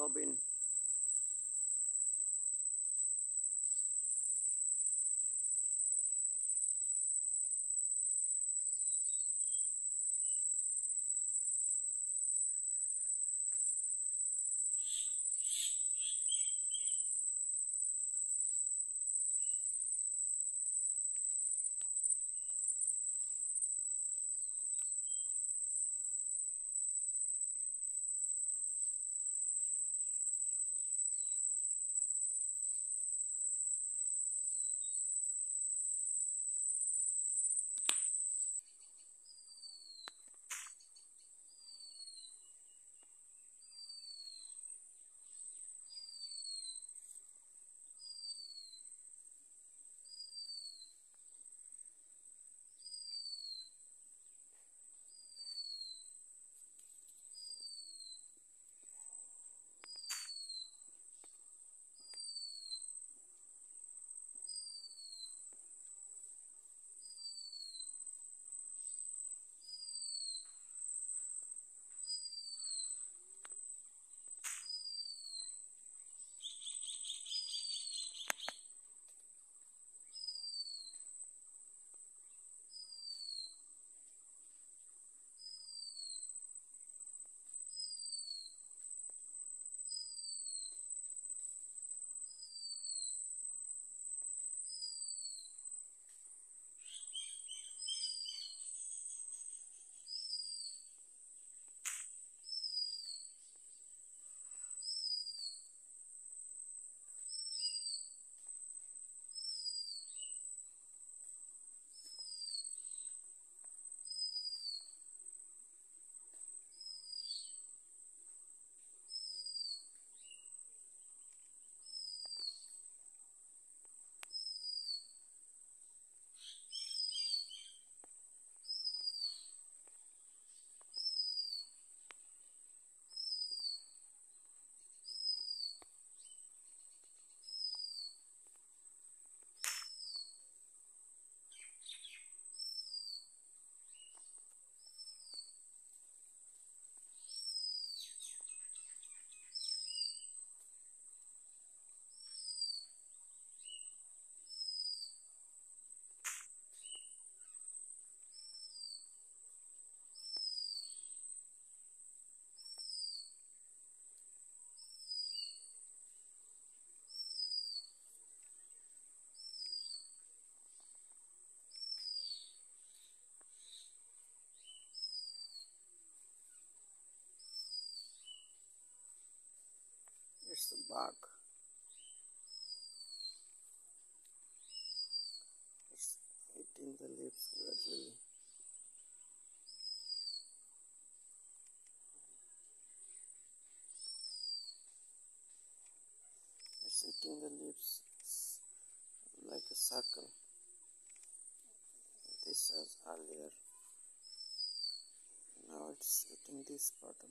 Robin. The bug. It's eating the leaves gradually. It's eating the leaves s- like a circle. This was earlier. Now it's eating this part of